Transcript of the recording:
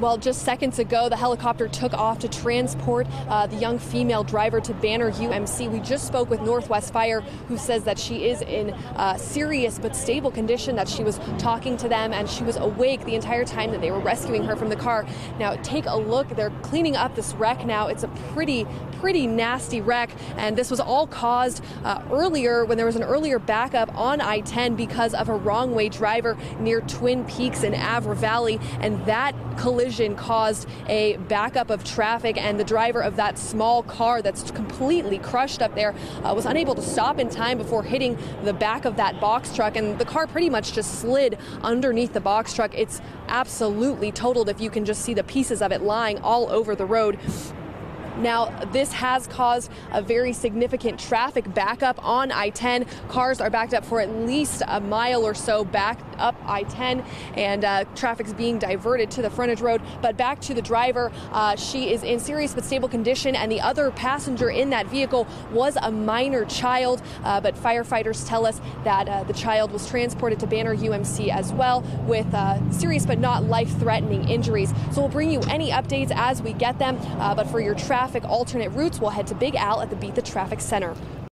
Well, just seconds ago, the helicopter took off to transport uh, the young female driver to Banner UMC. We just spoke with Northwest Fire, who says that she is in uh, serious but stable condition, that she was talking to them and she was awake the entire time that they were rescuing her from the car. Now, take a look. They're cleaning up this wreck now. It's a pretty, pretty nasty wreck, and this was all caused uh, earlier when there was an earlier backup on I 10 because of a wrong way driver near Twin Peaks in Avra Valley, and that collision collision caused a backup of traffic, and the driver of that small car that's completely crushed up there uh, was unable to stop in time before hitting the back of that box truck, and the car pretty much just slid underneath the box truck. It's absolutely totaled if you can just see the pieces of it lying all over the road. Now, this has caused a very significant traffic backup on I 10. Cars are backed up for at least a mile or so back up I 10, and uh, traffic's being diverted to the frontage road. But back to the driver, uh, she is in serious but stable condition, and the other passenger in that vehicle was a minor child. Uh, but firefighters tell us that uh, the child was transported to Banner UMC as well with uh, serious but not life threatening injuries. So we'll bring you any updates as we get them. Uh, but for your traffic, traffic alternate routes, we'll head to Big Al at the Beat the Traffic Center.